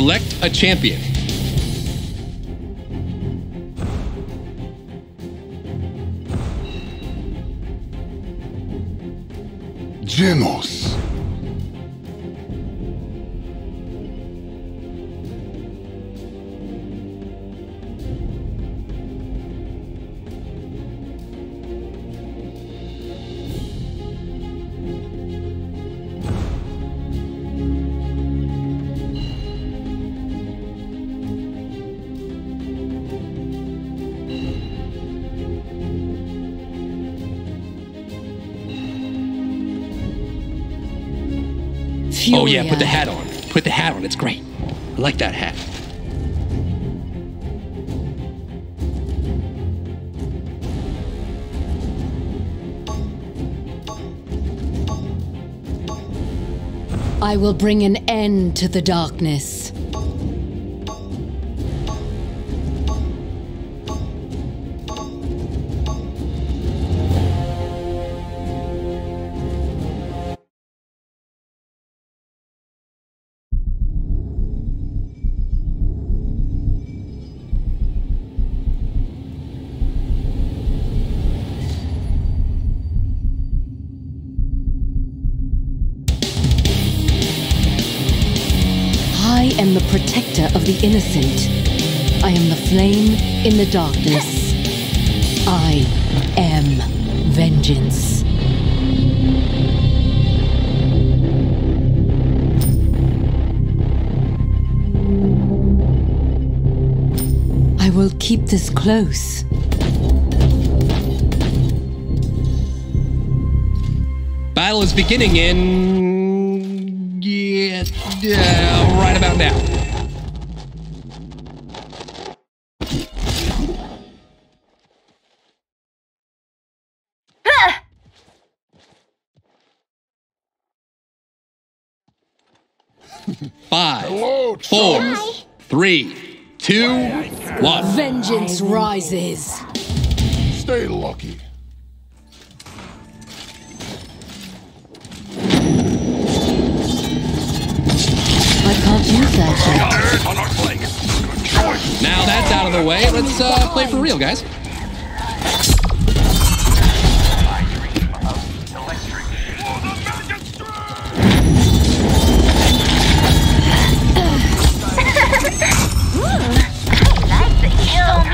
Select a champion. Jenos. Oh yeah, put the hat on. Put the hat on. It's great. I like that hat. I will bring an end to the darkness. Am the protector of the innocent. I am the flame in the darkness. I am vengeance. I will keep this close. Battle is beginning in. Yeah, yeah, right about now. Five, Hello, four, chums. three, two, one. Vengeance rises. Stay lucky. I can't use that yet. Now that's out of the way. Let's uh, play for real, guys.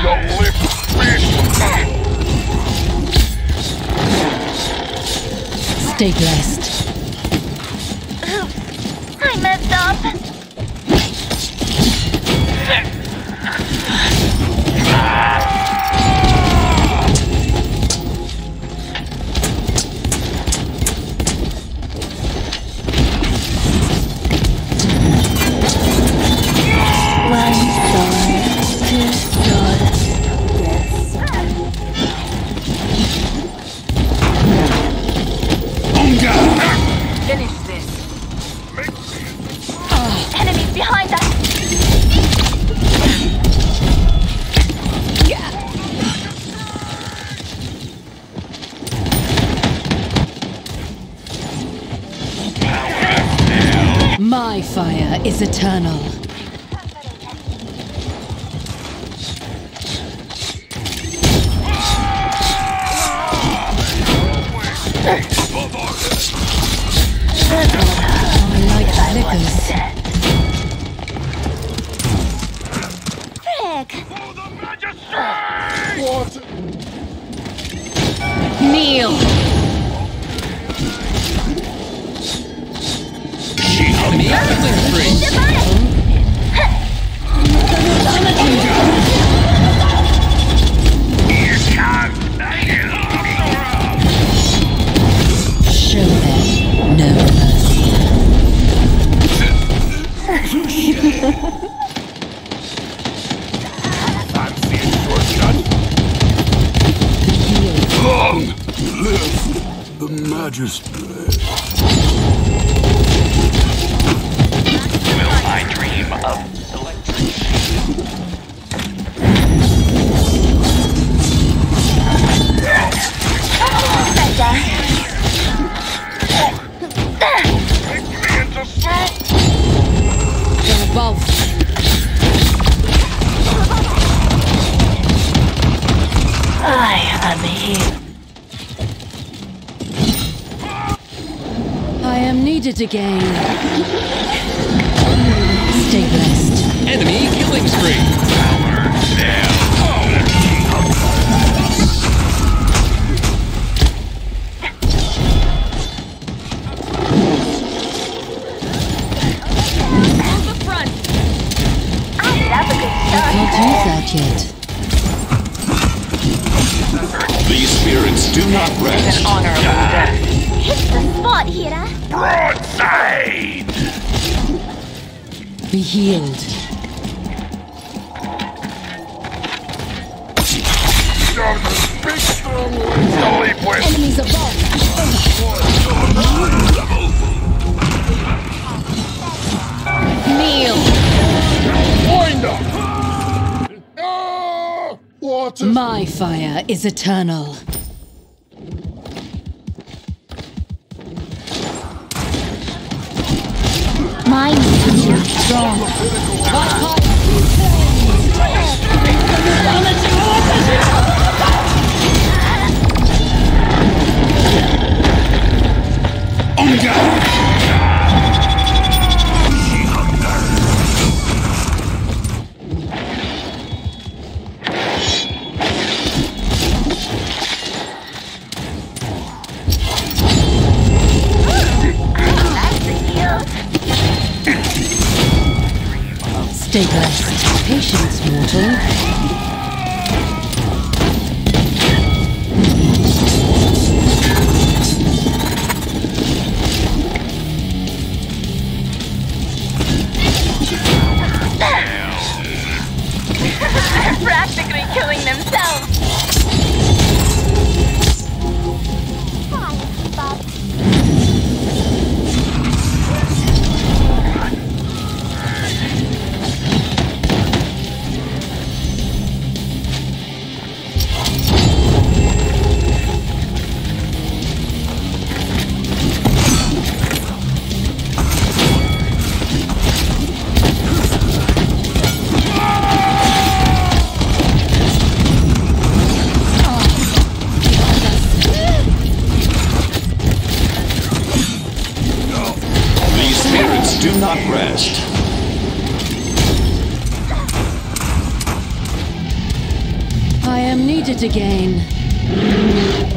Your lip fish. Stay blessed. I messed up. behind us! My fire is eternal. I like flickers. Kneel! Enemy killing spree. Show the Magistrate. I dream of I am needed again. Stay blessed. Enemy killing spree. That's a good start. Can't use that yet. These spirits do not rest. Honorable death. Hit the spot, Hira. Broadside! Be healed. Big strong legs. Enemies above. Kneel. Wind up! Ah! My fire is eternal. My nature strong. That's Stay blessed. Patience, mortal. Rest. I am needed again.